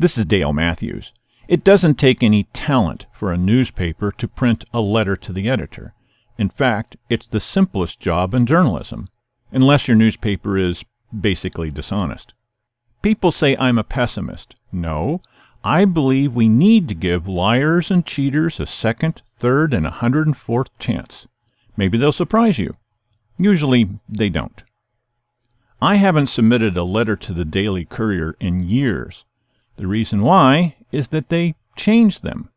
This is Dale Matthews. It doesn't take any talent for a newspaper to print a letter to the editor. In fact, it's the simplest job in journalism, unless your newspaper is basically dishonest. People say I'm a pessimist. No, I believe we need to give liars and cheaters a second, third, and a hundred and fourth chance. Maybe they'll surprise you. Usually, they don't. I haven't submitted a letter to the Daily Courier in years. The reason why is that they changed them.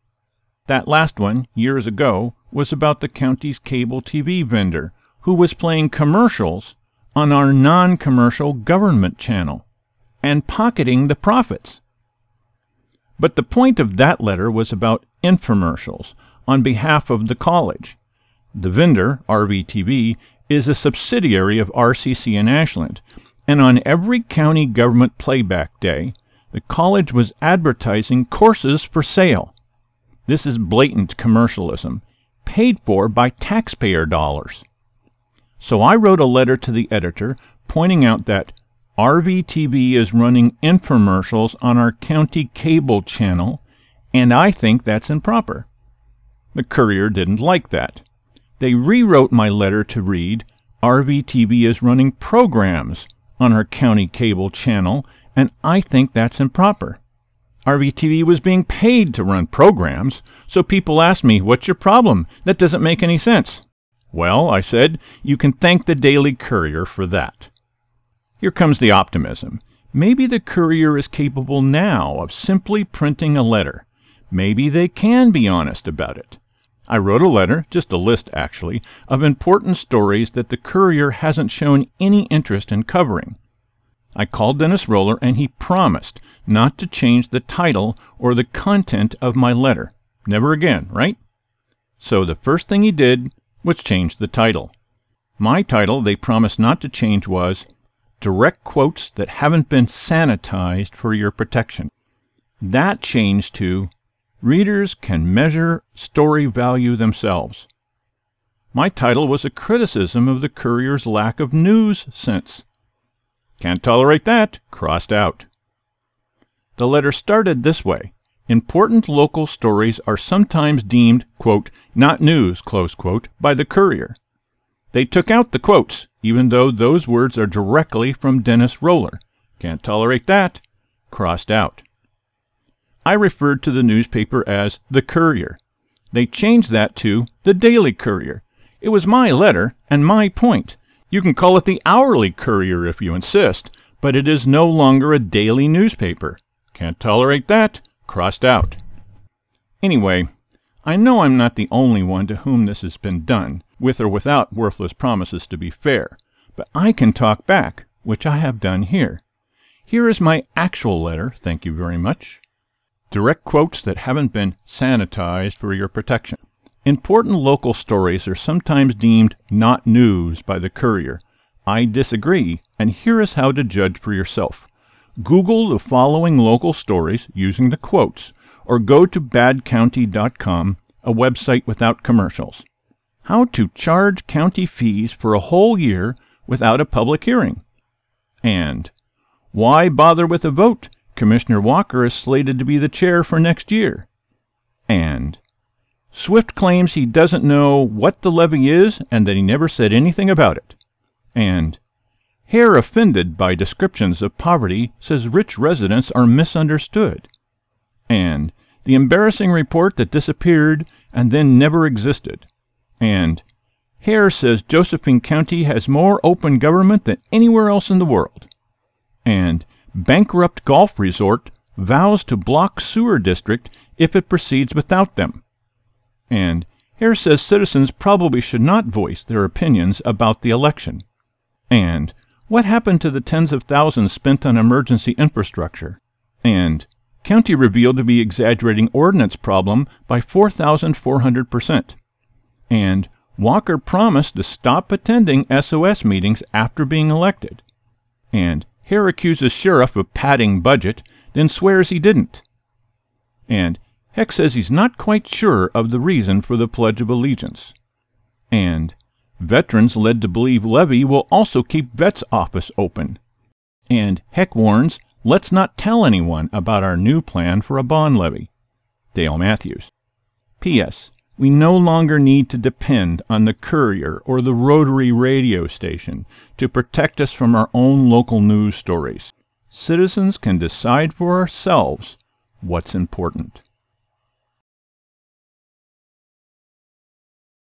That last one, years ago, was about the county's cable TV vendor who was playing commercials on our non commercial government channel and pocketing the profits. But the point of that letter was about infomercials on behalf of the college. The vendor, RVTV, is a subsidiary of RCC in Ashland, and on every county government playback day, the college was advertising courses for sale. This is blatant commercialism, paid for by taxpayer dollars. So I wrote a letter to the editor pointing out that RVTV is running infomercials on our county cable channel, and I think that's improper. The Courier didn't like that. They rewrote my letter to read RVTV is running programs on our county cable channel, and I think that's improper. RVTV was being paid to run programs, so people asked me, What's your problem? That doesn't make any sense. Well, I said, you can thank the Daily Courier for that. Here comes the optimism. Maybe the Courier is capable now of simply printing a letter. Maybe they can be honest about it. I wrote a letter, just a list actually, of important stories that the Courier hasn't shown any interest in covering. I called Dennis Roler and he promised not to change the title or the content of my letter. Never again, right? So the first thing he did was change the title. My title they promised not to change was Direct Quotes That Haven't Been Sanitized for Your Protection. That changed to Readers Can Measure Story Value Themselves. My title was a criticism of the Courier's lack of news sense. Can't tolerate that. Crossed out. The letter started this way. Important local stories are sometimes deemed, quote, not news, close quote, by the Courier. They took out the quotes, even though those words are directly from Dennis Roler. Can't tolerate that. Crossed out. I referred to the newspaper as the Courier. They changed that to the Daily Courier. It was my letter and my point. You can call it the Hourly Courier if you insist, but it is no longer a daily newspaper. Can't tolerate that. Crossed out. Anyway, I know I'm not the only one to whom this has been done, with or without worthless promises to be fair, but I can talk back, which I have done here. Here is my actual letter, thank you very much. Direct quotes that haven't been sanitized for your protection. Important local stories are sometimes deemed not news by the Courier. I disagree, and here is how to judge for yourself. Google the following local stories using the quotes, or go to badcounty.com, a website without commercials. How to charge county fees for a whole year without a public hearing. And why bother with a vote? Commissioner Walker is slated to be the chair for next year. And Swift claims he doesn't know what the levy is and that he never said anything about it. And Hare offended by descriptions of poverty says rich residents are misunderstood. And the embarrassing report that disappeared and then never existed. And Hare says Josephine County has more open government than anywhere else in the world. And bankrupt golf resort vows to block sewer district if it proceeds without them. And Hare says citizens probably should not voice their opinions about the election. And what happened to the tens of thousands spent on emergency infrastructure? And county revealed to be exaggerating ordinance problem by 4,400%. And Walker promised to stop attending SOS meetings after being elected. And Hare accuses sheriff of padding budget, then swears he didn't. And Heck says he's not quite sure of the reason for the Pledge of Allegiance. And veterans led to believe Levy will also keep Vet's office open. And Heck warns Let's not tell anyone about our new plan for a bond levy. Dale Matthews. P.S. We no longer need to depend on the courier or the rotary radio station to protect us from our own local news stories. Citizens can decide for ourselves what's important.